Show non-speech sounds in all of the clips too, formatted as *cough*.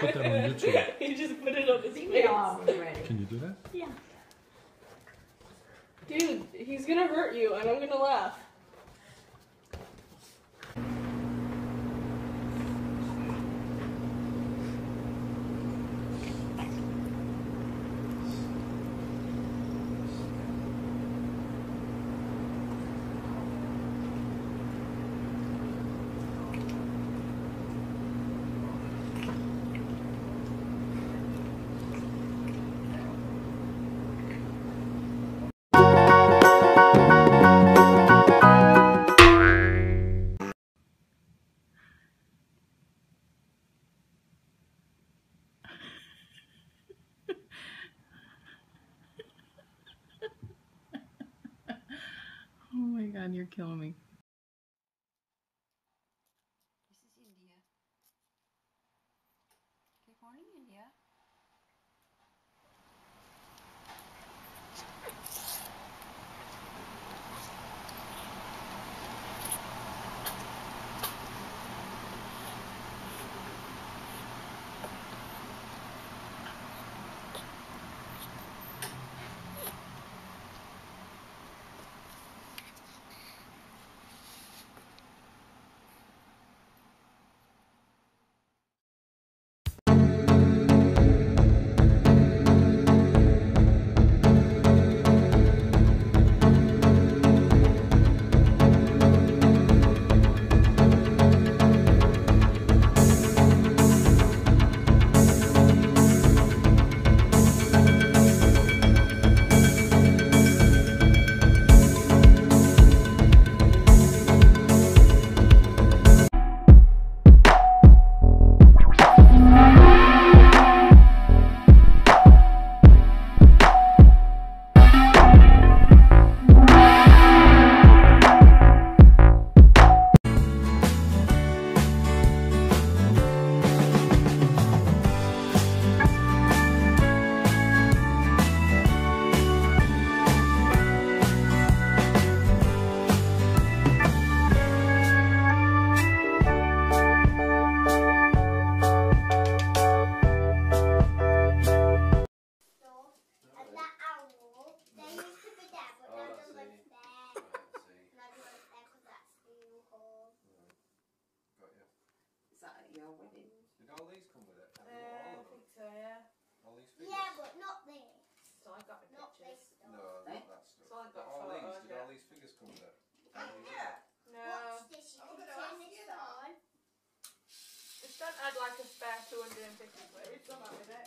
Put that on YouTube. *laughs* he just put it on his face. already. Can you do that? Yeah. Dude, he's gonna hurt you, and I'm gonna laugh. You're killing me. All these come with it? Uh, I all of them? think so, yeah. All these figures? Yeah, but not this. So I got the Not pictures. this stuff. No, Eh? not that stuff. So I got all these, photos, did all these figures come with it? Oh, yeah. No. Watch this, you I'm can turn this you on. Just don't add like a spare 250 quid. Come on with it.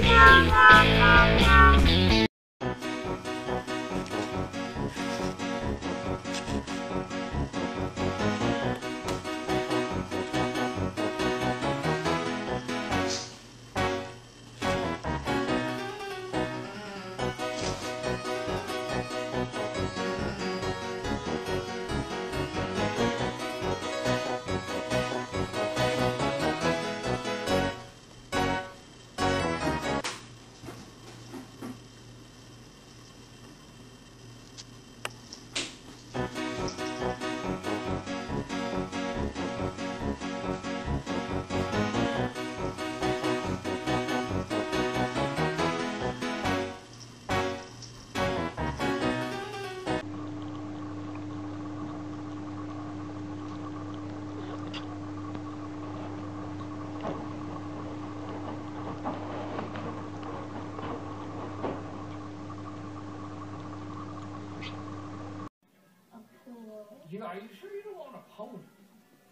are you sure you don't want a pony?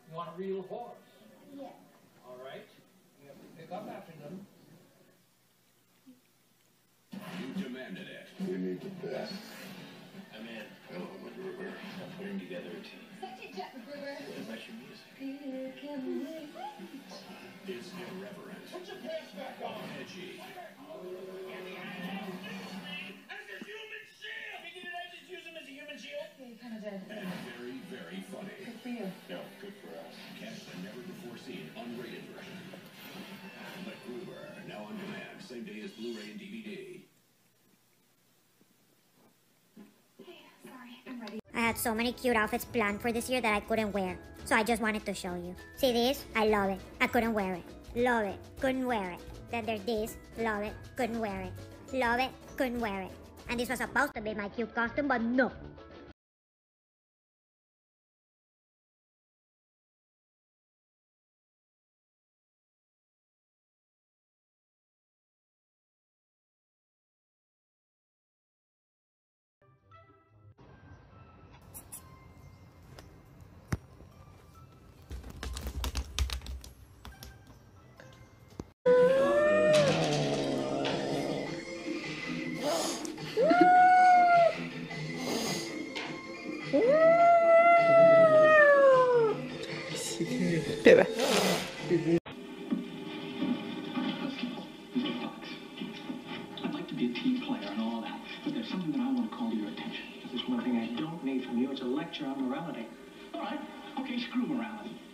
You want a real horse? Yeah. All right. You have to pick up after them. You demanded it. We need the best. I'm in. Hello, MacGruber. I'm putting together a team. What about your music? It's irreverent. Put your pants back on. Edgy. Very, very funny. Good for you. No, good for us. Catch the never before seen unrated version. MacGruber, now on demand, same day as Blu-ray and DVD. I had so many cute outfits planned for this year that I couldn't wear. So I just wanted to show you. See this? I love it. I couldn't wear it. Love it. Couldn't wear it. Then there's this. Love it. Couldn't wear it. Love it. Couldn't wear it. And this was supposed to be my cute costume, but no. A team player and all that. But there's something that I want to call your attention. Cuz this one thing I don't need from you to lecture on morality. All right. Okay, screw morality.